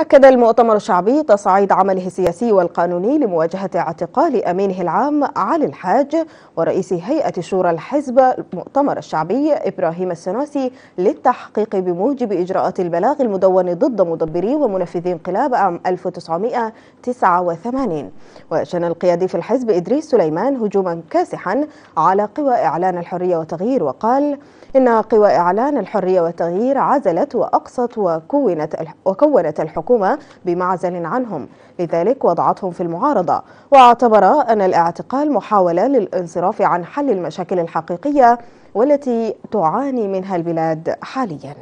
أكد المؤتمر الشعبي تصعيد عمله السياسي والقانوني لمواجهة اعتقال أمينه العام علي الحاج ورئيس هيئة شورى الحزب المؤتمر الشعبي إبراهيم السنوسي للتحقيق بموجب إجراءات البلاغ المدون ضد مدبري ومنفذي انقلاب عام 1989 وشن القيادي في الحزب إدريس سليمان هجوما كاسحا على قوى إعلان الحرية والتغيير وقال إن قوى إعلان الحرية والتغيير عزلت وأقصت وكونت وكونت الحكومة بمعزل عنهم لذلك وضعتهم في المعارضة. واعتبر أن الاعتقال محاولة للانصراف عن حل المشاكل الحقيقية والتي تعاني منها البلاد حاليا.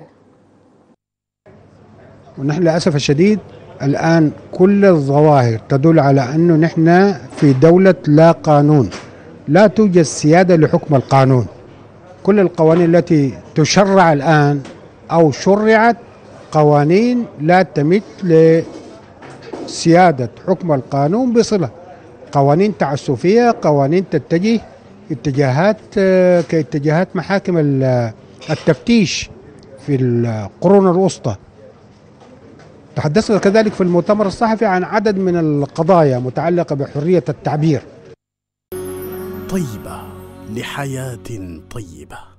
ونحن للأسف الشديد الآن كل الظواهر تدل على أنه نحن في دولة لا قانون. لا توجد سيادة لحكم القانون. كل القوانين التي تشرع الآن أو شرعت قوانين لا تمت لسيادة حكم القانون بصلة. قوانين تعسفية قوانين تتجه اتجاهات كاتجاهات محاكم التفتيش في القرون الوسطى. تحدثنا كذلك في المؤتمر الصحفي عن عدد من القضايا متعلقة بحرية التعبير. طيبة لحياة طيبة.